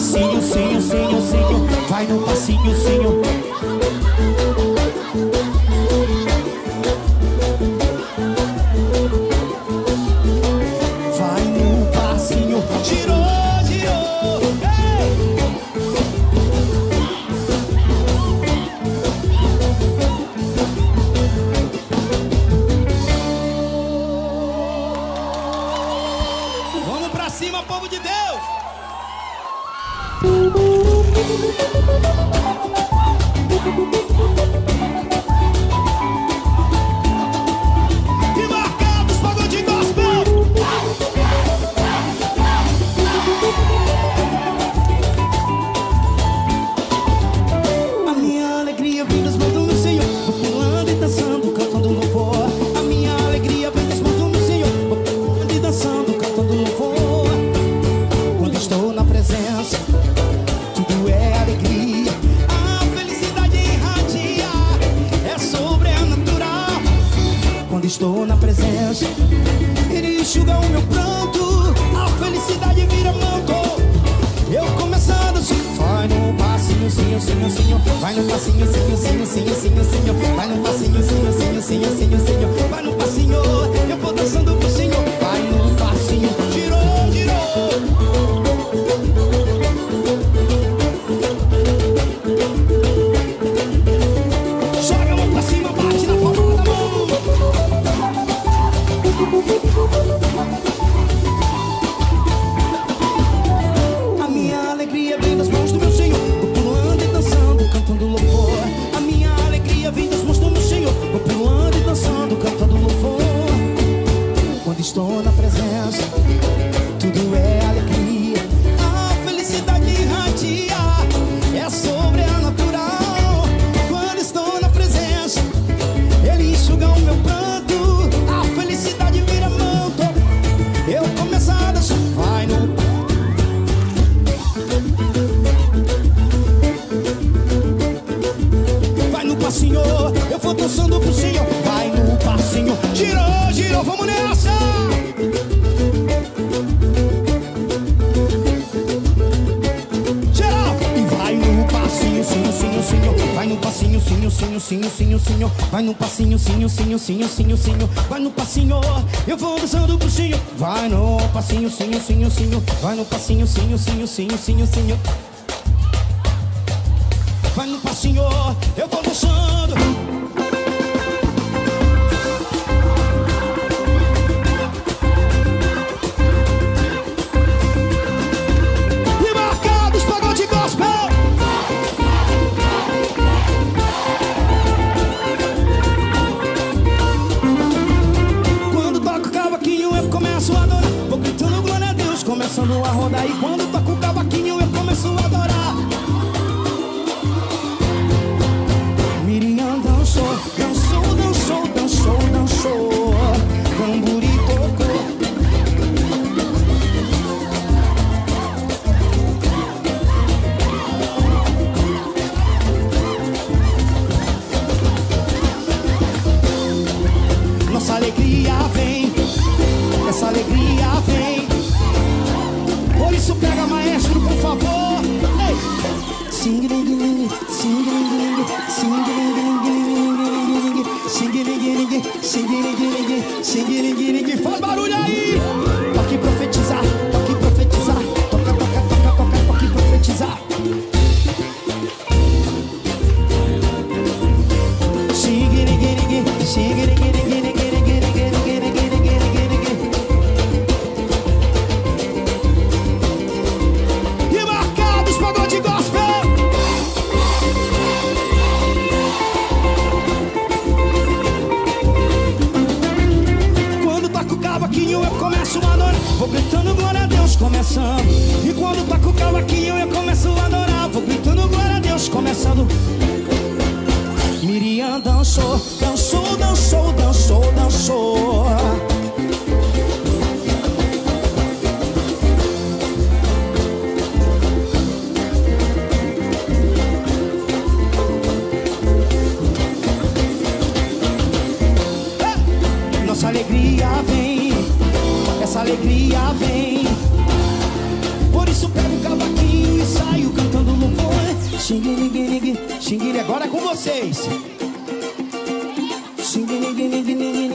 passinho, sim, sim, sim, vai no passinho, sim. Música meu pranto, a felicidade vira manto. Eu começando sim, vai no passinho, sim, sim, sim, vai no passinho, sinho, sinho, sim, sim, sim, vai no passinho, sim, sim, sim, sim, sim, sim sim, sim, sim, sim, Vai no passinho, sim, sim, sim, sim, sim, Vai no passinho, eu vou dançando bruxinho. Vai no passinho, sim, sim, sim, Vai no passinho, sim, sim, sim, sim, sim, Vai no passinho, eu vou dançando. começando a rodar e quando toco o cavaquinho eu começo a adorar. favor. dançou, dançou, dançou, dançou, dançou. Nossa alegria vem, essa alegria vem. Por isso pego o cavaquinho e saio cantando louvor. Xingue, ligue, xingue, agora é com vocês. Living in